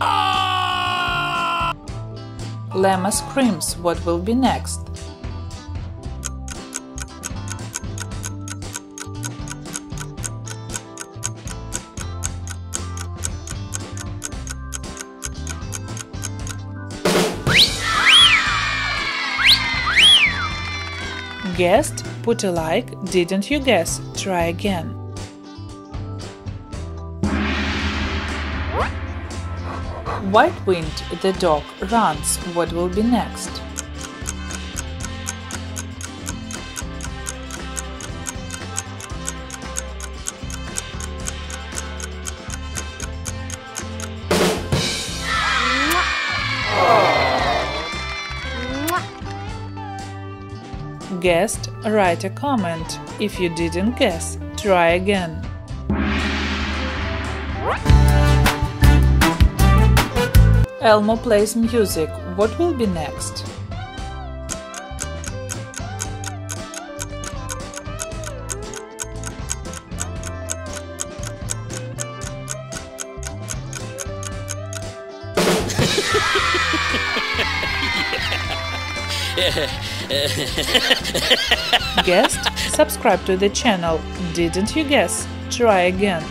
Ah! Lama screams. What will be next? Guessed? Put a like. Didn't you guess? Try again. White Wind, the dog, runs. What will be next? Guessed? Write a comment. If you didn't guess, try again. Elmo plays music. What will be next? Guessed? Subscribe to the channel. Didn't you guess? Try again.